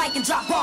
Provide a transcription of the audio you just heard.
mic and drop bombs.